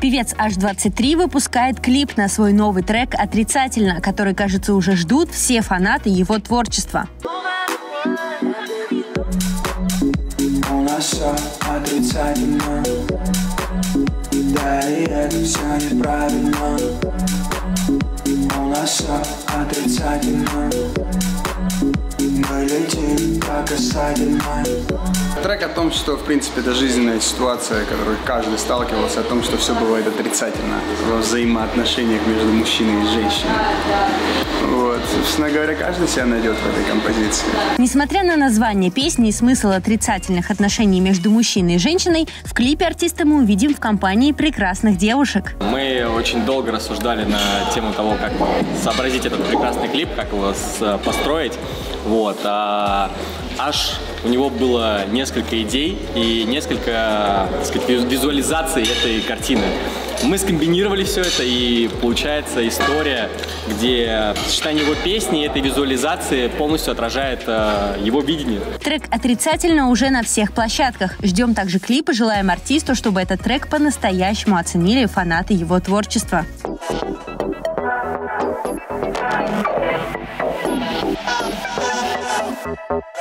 Певец H23 выпускает клип на свой новый трек «Отрицательно», который, кажется, уже ждут все фанаты его творчества. Отрицательно. Да и это все неправильно. У нас все отрицательно Трек о том, что, в принципе, это жизненная ситуация, которой каждый сталкивался, о том, что все бывает отрицательно во взаимоотношениях между мужчиной и женщиной. Вот. Собственно говоря, каждый себя найдет в этой композиции. Несмотря на название песни и смысл отрицательных отношений между мужчиной и женщиной, в клипе артиста мы увидим в компании прекрасных девушек. Мы очень долго рассуждали на тему того, как сообразить этот прекрасный клип, как его построить. Вот. А аж у него было несколько идей и несколько, так сказать, визу- визуализаций этой картины. Мы скомбинировали все это, и получается история, где сочетание его песни и этой визуализации полностью отражает э, его видение. Трек «Отрицательно» уже на всех площадках. Ждем также клипа, желаем артисту, чтобы этот трек по-настоящему оценили фанаты его творчества. Yeah.